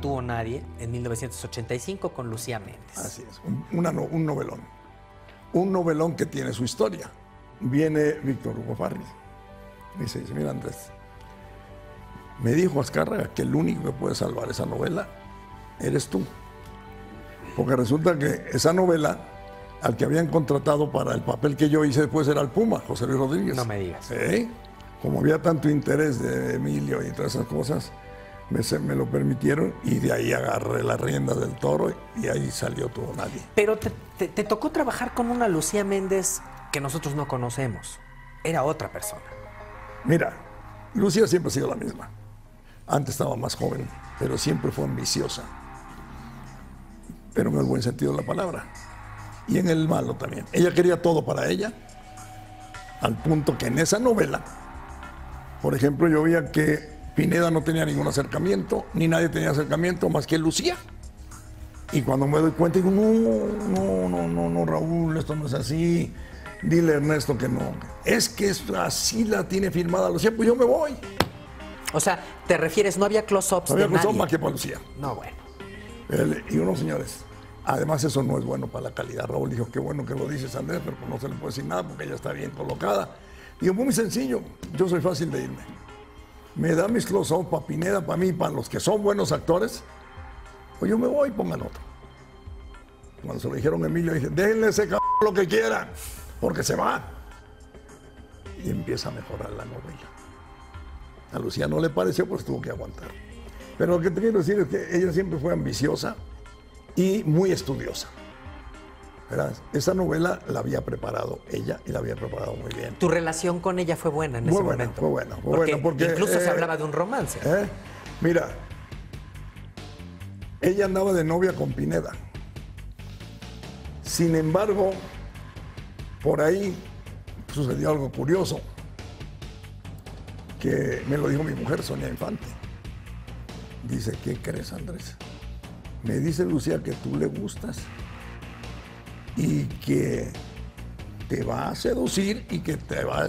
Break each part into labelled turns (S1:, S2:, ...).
S1: tuvo nadie en 1985 con Lucía Méndez.
S2: Así es, un, una no- un novelón. Un novelón que tiene su historia. Viene Víctor Hugo Farris. Me dice, dice, mira Andrés, me dijo Azcárraga que el único que puede salvar esa novela eres tú. Porque resulta que esa novela, al que habían contratado para el papel que yo hice después era el Puma, José Luis Rodríguez.
S1: No me digas.
S2: Sí. Como había tanto interés de Emilio y todas esas cosas, me, se- me lo permitieron y de ahí agarré las riendas del toro y ahí salió todo nadie.
S1: Pero te, te- te tocó trabajar con una Lucía Méndez que nosotros no conocemos. Era otra persona.
S2: Mira, Lucía siempre ha sido la misma. Antes estaba más joven, pero siempre fue ambiciosa. Pero en el buen sentido de la palabra. Y en el malo también. Ella quería todo para ella, al punto que en esa novela, por ejemplo, yo veía que Pineda no tenía ningún acercamiento, ni nadie tenía acercamiento más que Lucía. Y cuando me doy cuenta, digo, no, no, no, no, no, Raúl, esto no es así. Dile a Ernesto que no. Es que es- así la tiene firmada Lucía, pues yo me voy.
S1: O sea, te refieres, no había close-ups
S2: No había
S1: nadie.
S2: más que para Lucía.
S1: No, bueno.
S2: Y unos señores, además eso no es bueno para la calidad. Raúl dijo, qué bueno que lo dices, Andrés, pero pues no se le puede decir nada porque ella está bien colocada. Digo, muy sencillo, yo soy fácil de irme. Me da mis close-up para Pineda, para mí, para los que son buenos actores, pues yo me voy y pongan otro. Cuando se lo dijeron a Emilio, dije, déjenle ese cabrón lo que quieran, porque se va. Y empieza a mejorar la novela. A Lucía no le pareció, pues tuvo que aguantar. Pero lo que te quiero decir es que ella siempre fue ambiciosa y muy estudiosa. Verás, esa novela la había preparado ella y la había preparado muy bien.
S1: Tu relación con ella fue buena en
S2: Muy
S1: ese
S2: buena,
S1: momento.
S2: fue buena, fue
S1: porque
S2: buena, porque,
S1: incluso se
S2: eh,
S1: hablaba de un romance.
S2: ¿Eh? Mira, ella andaba de novia con Pineda. Sin embargo, por ahí sucedió algo curioso, que me lo dijo mi mujer, Sonia Infante. Dice, ¿qué crees, Andrés? Me dice Lucía que tú le gustas y que te va a seducir y que te va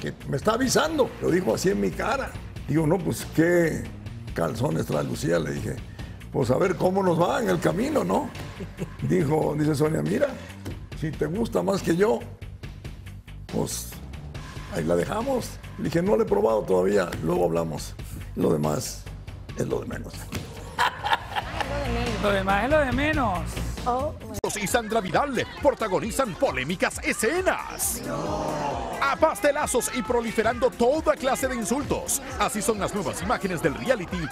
S2: que me está avisando. Lo dijo así en mi cara. Digo, no, pues qué calzones trae le dije. Pues a ver cómo nos va en el camino, ¿no? Dijo, dice Sonia, mira, si te gusta más que yo, pues ahí la dejamos. Le dije, no la he probado todavía, luego hablamos. Lo demás es lo de menos.
S3: Lo demás es lo de menos.
S4: Y Sandra Vidal protagonizan polémicas escenas. A pastelazos y proliferando toda clase de insultos. Así son las nuevas imágenes del reality